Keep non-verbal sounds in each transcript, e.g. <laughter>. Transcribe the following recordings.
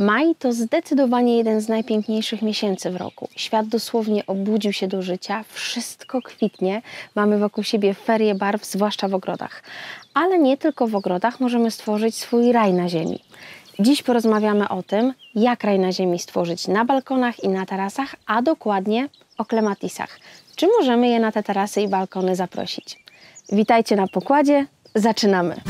Maj to zdecydowanie jeden z najpiękniejszych miesięcy w roku. Świat dosłownie obudził się do życia, wszystko kwitnie, mamy wokół siebie ferie barw, zwłaszcza w ogrodach. Ale nie tylko w ogrodach możemy stworzyć swój raj na ziemi. Dziś porozmawiamy o tym, jak raj na ziemi stworzyć na balkonach i na tarasach, a dokładnie o klematisach. Czy możemy je na te tarasy i balkony zaprosić? Witajcie na pokładzie, zaczynamy!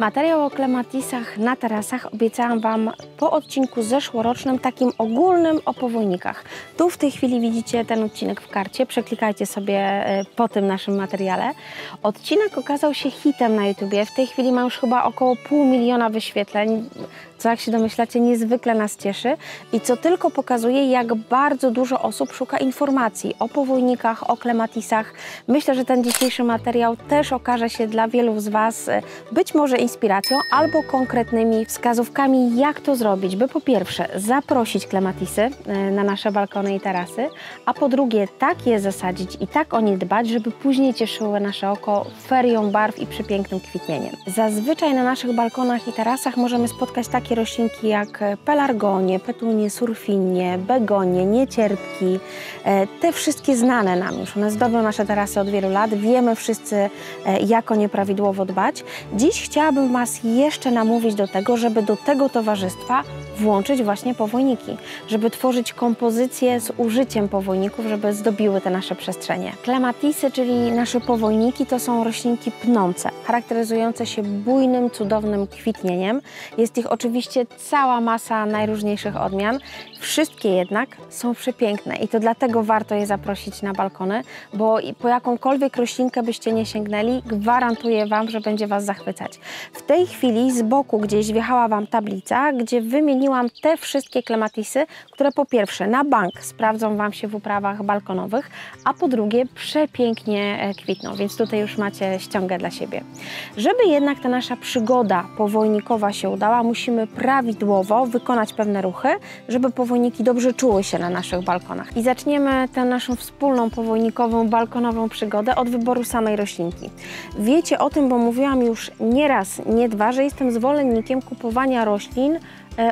Materiał o klematisach na tarasach obiecałam Wam po odcinku zeszłorocznym, takim ogólnym o powojnikach. Tu w tej chwili widzicie ten odcinek w karcie, przeklikajcie sobie e, po tym naszym materiale. Odcinek okazał się hitem na YouTubie, w tej chwili ma już chyba około pół miliona wyświetleń, co jak się domyślacie niezwykle nas cieszy i co tylko pokazuje, jak bardzo dużo osób szuka informacji o powojnikach, o klematisach. Myślę, że ten dzisiejszy materiał też okaże się dla wielu z Was e, być może inspiracją albo konkretnymi wskazówkami, jak to zrobić, by po pierwsze zaprosić klematisy e, na nasze balkony i tarasy, a po drugie tak je zasadzić i tak o nie dbać, żeby później cieszyły nasze oko ferią barw i przepięknym kwitnieniem. Zazwyczaj na naszych balkonach i tarasach możemy spotkać takie roślinki jak pelargonie, petunie, surfinie, begonie, niecierpki, e, te wszystkie znane nam już. One zdobią nasze tarasy od wielu lat, wiemy wszyscy e, jak o nie prawidłowo dbać. Dziś chciałabym Was jeszcze namówić do tego, żeby do tego towarzystwa włączyć właśnie powojniki, żeby tworzyć kompozycje z użyciem powojników, żeby zdobiły te nasze przestrzenie. Klematisy, czyli nasze powojniki, to są roślinki pnące, charakteryzujące się bujnym, cudownym kwitnieniem. Jest ich oczywiście cała masa najróżniejszych odmian. Wszystkie jednak są przepiękne i to dlatego warto je zaprosić na balkony, bo po jakąkolwiek roślinkę byście nie sięgnęli, gwarantuję Wam, że będzie Was zachwycać. W tej chwili z boku gdzieś wjechała Wam tablica, gdzie wymieniłam te wszystkie klematisy, które po pierwsze na bank sprawdzą Wam się w uprawach balkonowych, a po drugie przepięknie e, kwitną, więc tutaj już macie ściągę dla siebie. Żeby jednak ta nasza przygoda powojnikowa się udała, musimy prawidłowo wykonać pewne ruchy, żeby powojniki dobrze czuły się na naszych balkonach. I zaczniemy tę naszą wspólną powojnikową, balkonową przygodę od wyboru samej roślinki. Wiecie o tym, bo mówiłam już nieraz nie dwa, że jestem zwolennikiem kupowania roślin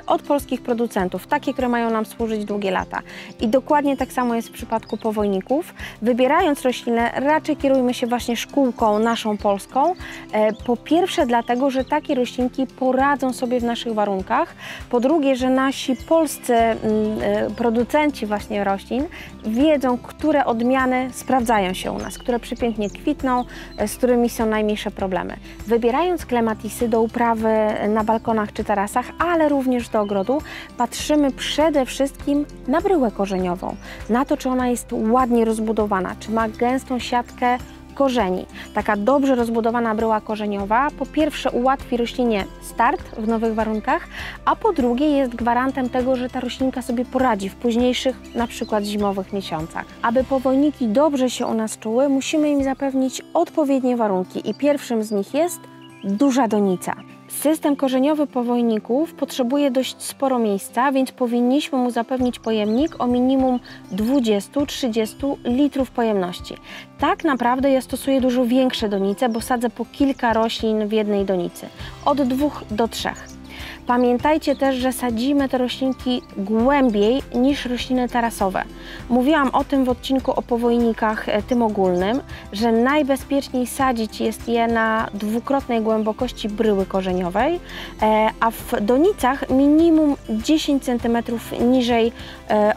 od polskich producentów, takie, które mają nam służyć długie lata. I dokładnie tak samo jest w przypadku powojników. Wybierając roślinę, raczej kierujmy się właśnie szkółką naszą polską. E, po pierwsze dlatego, że takie roślinki poradzą sobie w naszych warunkach. Po drugie, że nasi polscy mm, e, producenci właśnie roślin wiedzą, które odmiany sprawdzają się u nas, które przepięknie kwitną, z którymi są najmniejsze problemy. Wybierając klematisy do uprawy na balkonach czy tarasach, ale również również do ogrodu, patrzymy przede wszystkim na bryłę korzeniową, na to, czy ona jest ładnie rozbudowana, czy ma gęstą siatkę korzeni. Taka dobrze rozbudowana bryła korzeniowa po pierwsze ułatwi roślinie start w nowych warunkach, a po drugie jest gwarantem tego, że ta roślinka sobie poradzi w późniejszych, na przykład zimowych miesiącach. Aby powolniki dobrze się u nas czuły, musimy im zapewnić odpowiednie warunki i pierwszym z nich jest duża donica. System korzeniowy powojników potrzebuje dość sporo miejsca, więc powinniśmy mu zapewnić pojemnik o minimum 20-30 litrów pojemności. Tak naprawdę ja stosuję dużo większe donice, bo sadzę po kilka roślin w jednej donicy, od dwóch do trzech. Pamiętajcie też, że sadzimy te roślinki głębiej niż rośliny tarasowe. Mówiłam o tym w odcinku o powojnikach e, tym ogólnym, że najbezpieczniej sadzić jest je na dwukrotnej głębokości bryły korzeniowej, e, a w donicach minimum 10 cm niżej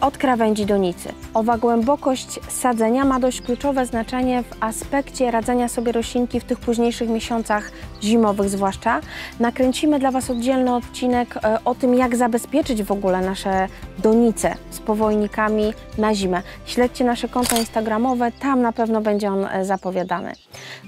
od krawędzi donicy. Owa głębokość sadzenia ma dość kluczowe znaczenie w aspekcie radzenia sobie roślinki w tych późniejszych miesiącach zimowych zwłaszcza. Nakręcimy dla Was oddzielny odcinek odcinek e, o tym, jak zabezpieczyć w ogóle nasze donice z powojnikami na zimę. Śledźcie nasze konto instagramowe, tam na pewno będzie on e, zapowiadany.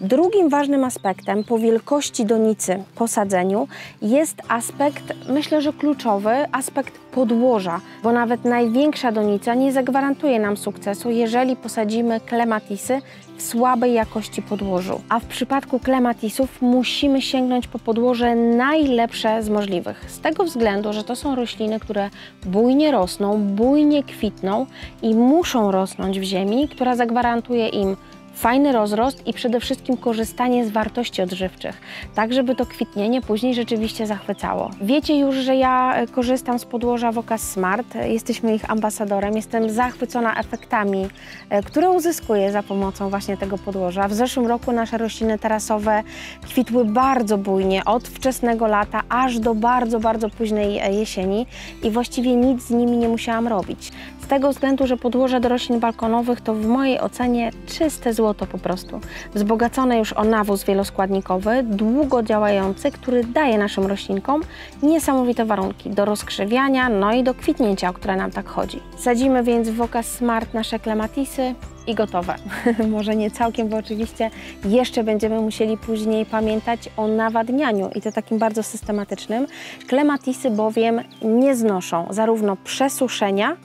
Drugim ważnym aspektem po wielkości donicy po sadzeniu jest aspekt, myślę, że kluczowy, aspekt podłoża, bo nawet największa donica nie zagwarantuje nam sukcesu, jeżeli posadzimy klematisy w słabej jakości podłożu. A w przypadku klematisów musimy sięgnąć po podłoże najlepsze z możliwych. Z tego względu, że to są rośliny, które bujnie rosną, bujnie kwitną i muszą rosnąć w ziemi, która zagwarantuje im fajny rozrost i przede wszystkim korzystanie z wartości odżywczych, tak żeby to kwitnienie później rzeczywiście zachwycało. Wiecie już, że ja e, korzystam z podłoża Vocas Smart, jesteśmy ich ambasadorem, jestem zachwycona efektami, e, które uzyskuję za pomocą właśnie tego podłoża. W zeszłym roku nasze rośliny tarasowe kwitły bardzo bujnie, od wczesnego lata aż do bardzo, bardzo późnej e, jesieni i właściwie nic z nimi nie musiałam robić. Z tego względu, że podłoże do roślin balkonowych to w mojej ocenie czyste złoto po prostu. Wzbogacone już o nawóz wieloskładnikowy, długo działający, który daje naszym roślinkom niesamowite warunki do rozkrzewiania, no i do kwitnięcia, o które nam tak chodzi. Sadzimy więc w Vocas Smart nasze klematisy, i gotowe. <laughs> Może nie całkiem, bo oczywiście jeszcze będziemy musieli później pamiętać o nawadnianiu i to takim bardzo systematycznym. Klematisy bowiem nie znoszą zarówno przesuszenia,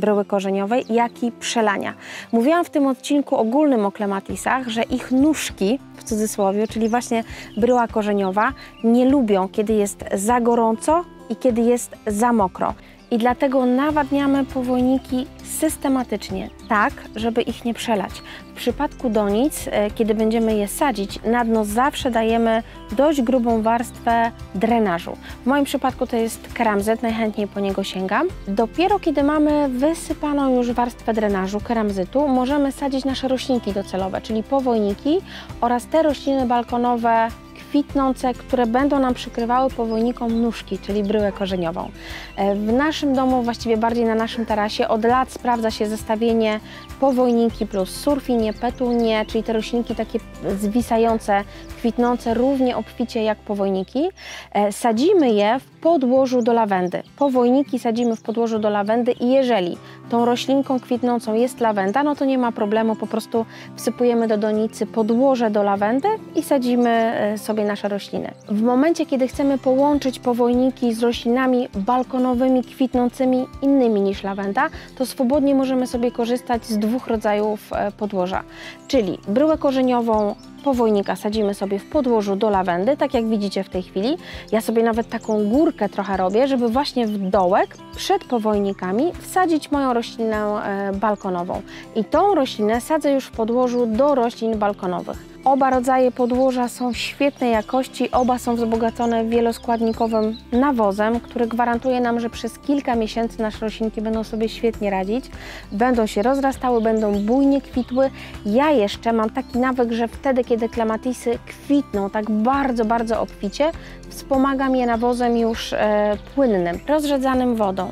bryły korzeniowej, jak i przelania. Mówiłam w tym odcinku ogólnym o klematisach, że ich nóżki, w cudzysłowie, czyli właśnie bryła korzeniowa, nie lubią, kiedy jest za gorąco i kiedy jest za mokro i dlatego nawadniamy powojniki systematycznie, tak, żeby ich nie przelać. W przypadku donic, e, kiedy będziemy je sadzić, na dno zawsze dajemy dość grubą warstwę drenażu. W moim przypadku to jest keramzyt, najchętniej po niego sięgam. Dopiero kiedy mamy wysypaną już warstwę drenażu, keramzytu, możemy sadzić nasze roślinki docelowe, czyli powojniki oraz te rośliny balkonowe kwitnące, które będą nam przykrywały powojnikom nóżki, czyli bryłę korzeniową. E, w naszym domu, właściwie bardziej na naszym tarasie, od lat sprawdza się zestawienie powojniki plus surfinie, petunie, czyli te roślinki takie zwisające, kwitnące równie obficie jak powojniki. E, sadzimy je w podłożu do lawendy. Powojniki sadzimy w podłożu do lawendy i jeżeli tą roślinką kwitnącą jest lawenda, no to nie ma problemu, po prostu wsypujemy do donicy podłoże do lawendy i sadzimy e, sobie nasze rośliny. W momencie, kiedy chcemy połączyć powojniki z roślinami balkonowymi, kwitnącymi innymi niż lawenda, to swobodnie możemy sobie korzystać z dwóch rodzajów e, podłoża, czyli bryłę korzeniową powojnika sadzimy sobie w podłożu do lawendy, tak jak widzicie w tej chwili. Ja sobie nawet taką górkę trochę robię, żeby właśnie w dołek przed powojnikami wsadzić moją roślinę e, balkonową. I tą roślinę sadzę już w podłożu do roślin balkonowych. Oba rodzaje podłoża są świetnej jakości, oba są wzbogacone wieloskładnikowym nawozem, który gwarantuje nam, że przez kilka miesięcy nasze roślinki będą sobie świetnie radzić, będą się rozrastały, będą bujnie kwitły. Ja jeszcze mam taki nawyk, że wtedy, kiedy klematisy kwitną tak bardzo, bardzo obficie, wspomagam je nawozem już e, płynnym, rozrzedzanym wodą.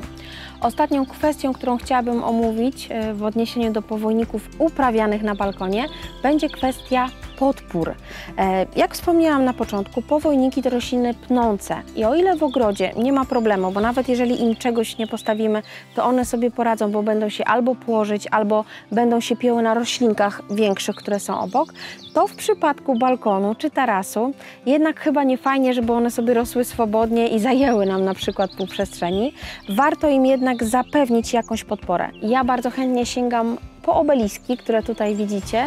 Ostatnią kwestią, którą chciałabym omówić e, w odniesieniu do powojników uprawianych na balkonie, będzie kwestia podpór. E, jak wspomniałam na początku, powojniki to rośliny pnące i o ile w ogrodzie nie ma problemu, bo nawet jeżeli im czegoś nie postawimy, to one sobie poradzą, bo będą się albo płożyć, albo będą się pięły na roślinkach większych, które są obok, to w przypadku balkonu czy tarasu jednak chyba nie fajnie, żeby one sobie rosły swobodnie i zajęły nam na przykład pół przestrzeni. Warto im jednak zapewnić jakąś podporę. Ja bardzo chętnie sięgam po obeliski, które tutaj widzicie.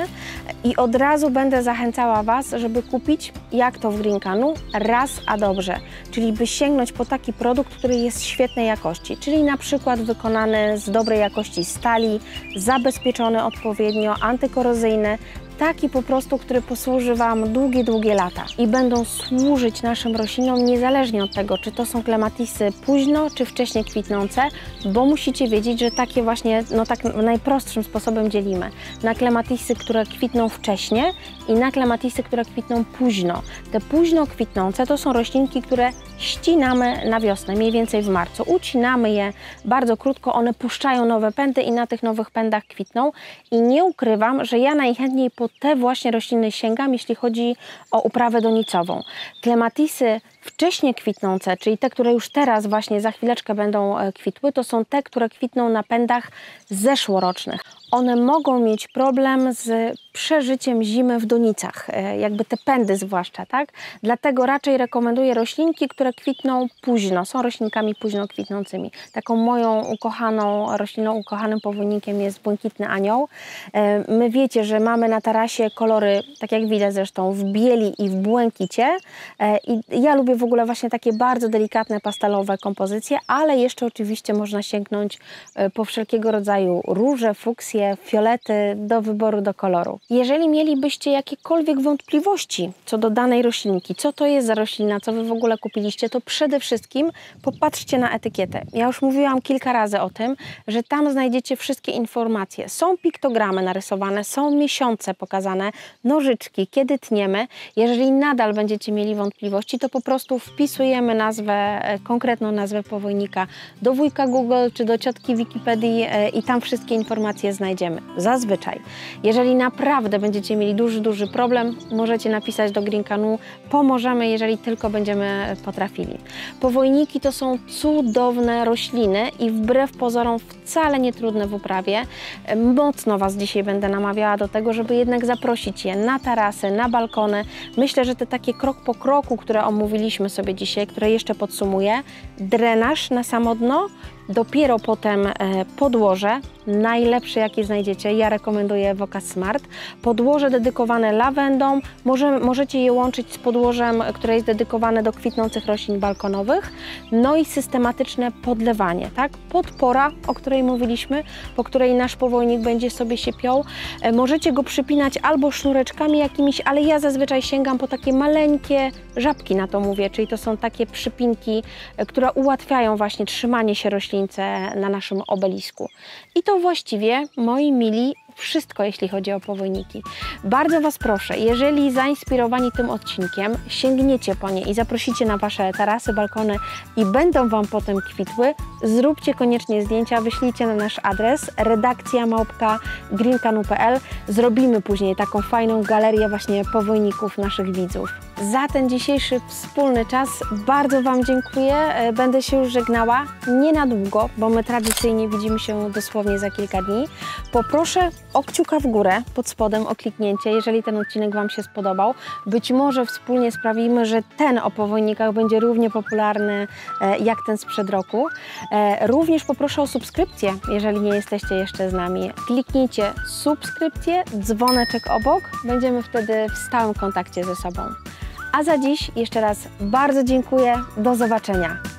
I od razu będę zachęcała Was, żeby kupić, jak to w Greencanu, raz a dobrze, czyli by sięgnąć po taki produkt, który jest świetnej jakości, czyli na przykład wykonany z dobrej jakości stali, zabezpieczony odpowiednio, antykorozyjny, taki po prostu, który posłuży Wam długie, długie lata i będą służyć naszym roślinom niezależnie od tego, czy to są klematisy późno, czy wcześnie kwitnące, bo musicie wiedzieć, że takie właśnie, no tak najprostszym sposobem dzielimy na klematisy, które kwitną wcześnie i na klematisy, które kwitną późno. Te późno kwitnące to są roślinki, które ścinamy na wiosnę, mniej więcej w marcu. Ucinamy je bardzo krótko, one puszczają nowe pędy i na tych nowych pędach kwitną i nie ukrywam, że ja najchętniej po te właśnie rośliny sięgam, jeśli chodzi o uprawę donicową. Klematisy wcześnie kwitnące, czyli te, które już teraz właśnie za chwileczkę będą e, kwitły, to są te, które kwitną na pędach zeszłorocznych. one mogą mieć problem z przeżyciem zimy w donicach, e, jakby te pędy zwłaszcza, tak? Dlatego raczej rekomenduję roślinki, które kwitną późno, są roślinkami późno kwitnącymi. Taką moją ukochaną rośliną, ukochanym powodnikiem jest błękitny anioł. E, my wiecie, że mamy na tarasie kolory, tak jak widać zresztą, w bieli i w błękicie i ja lubię w ogóle właśnie takie bardzo delikatne, pastelowe kompozycje, ale jeszcze oczywiście można sięgnąć po wszelkiego rodzaju róże, fuksje, fiolety do wyboru, do koloru. Jeżeli mielibyście jakiekolwiek wątpliwości co do danej roślinki, co to jest za roślina, co wy w ogóle kupiliście, to przede wszystkim popatrzcie na etykietę. Ja już mówiłam kilka razy o tym, że tam znajdziecie wszystkie informacje. Są piktogramy narysowane, są miesiące pokazane, nożyczki, kiedy tniemy. Jeżeli nadal będziecie mieli wątpliwości, to po prostu wpisujemy nazwę, e, konkretną nazwę powojnika do wujka Google czy do ciotki Wikipedii e, i tam wszystkie informacje znajdziemy. Zazwyczaj. Jeżeli naprawdę naprawdę będziecie mieli duży, duży problem, możecie napisać do Green Canoe. Pomożemy, jeżeli tylko będziemy potrafili. Powojniki to są cudowne rośliny i wbrew pozorom wcale nie trudne w uprawie. Mocno Was dzisiaj będę namawiała do tego, żeby jednak zaprosić je na tarasy, na balkony. Myślę, że te takie krok po kroku, które omówiliśmy sobie dzisiaj, które jeszcze podsumuję, drenaż na samo dno, Dopiero potem e, podłoże, najlepsze jakie znajdziecie, ja rekomenduję Vocas Smart. Podłoże dedykowane lawendą, Może, możecie je łączyć z podłożem, które jest dedykowane do kwitnących roślin balkonowych. No i systematyczne podlewanie, tak? Podpora, o której mówiliśmy, po której nasz powojnik będzie sobie się piął. E, możecie go przypinać albo sznureczkami jakimiś, ale ja zazwyczaj sięgam po takie maleńkie żabki na to mówię, czyli to są takie przypinki, e, które ułatwiają właśnie trzymanie się roślin na naszym obelisku. I to właściwie, moi mili, wszystko, jeśli chodzi o powojniki. Bardzo Was proszę, jeżeli zainspirowani tym odcinkiem, sięgniecie po nie i zaprosicie na Wasze tarasy, balkony i będą Wam potem kwitły, zróbcie koniecznie zdjęcia, wyślijcie na nasz adres redakcja małpka. Zrobimy później taką fajną galerię właśnie powojników naszych widzów. Za ten dzisiejszy wspólny czas bardzo Wam dziękuję. E, będę się już żegnała, nie na długo, bo my tradycyjnie widzimy się dosłownie za kilka dni. Poproszę o kciuka w górę pod spodem, o kliknięcie, jeżeli ten odcinek Wam się spodobał. Być może wspólnie sprawimy, że ten o powojnikach będzie równie popularny e, jak ten sprzed roku. E, również poproszę o subskrypcję, jeżeli nie jesteście jeszcze z nami. Kliknijcie subskrypcję, dzwoneczek obok, będziemy wtedy w stałym kontakcie ze sobą. A za dziś jeszcze raz bardzo dziękuję. Do zobaczenia.